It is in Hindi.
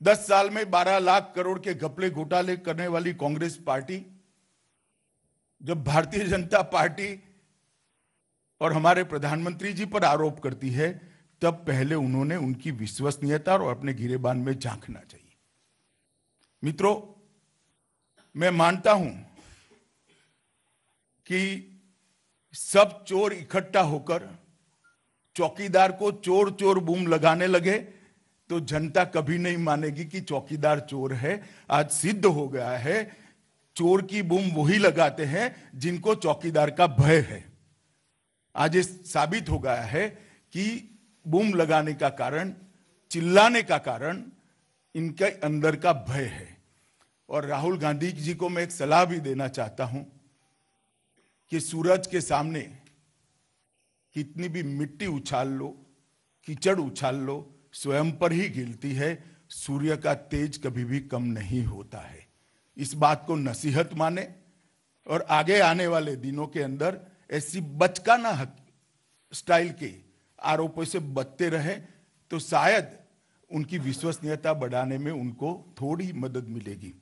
दस साल में बारह लाख करोड़ के घपले घोटाले करने वाली कांग्रेस पार्टी, जब भारतीय जनता पार्टी और हमारे प्रधानमंत्री जी पर आरोप करती है, तब पहले उन्होंने उनकी विश्वसनीयता और अपने गिरेबान में झांकना चाहिए। मित्रों, मैं मानता हूँ कि सब चोर इकट्ठा होकर, चौकीदार को चोर चोर बूम लगाने लगे तो जनता कभी नहीं मानेगी कि चौकीदार चोर है। आज सिद्ध हो गया है, चोर की बूम वही लगाते हैं जिनको चौकीदार का भय है। आज ये साबित हो गया है कि बूम लगाने का कारण, चिल्लाने का कारण इनके अंदर का भय है। और राहुल गांधी जी को मैं एक सलाह भी देना चाहता हूँ कि सूरज के सामने कितनी भी मिट्टी उछाल लो, कीचड़ उछाल लो स्वयं पर ही गिरती है, सूर्य का तेज कभी भी कम नहीं होता है। इस बात को नसीहत माने और आगे आने वाले दिनों के अंदर ऐसी बचकाना स्टाइल के आरोपों से बचते रहे तो शायद उनकी विश्वसनीयता बढ़ाने में उनको थोड़ी मदद मिलेगी।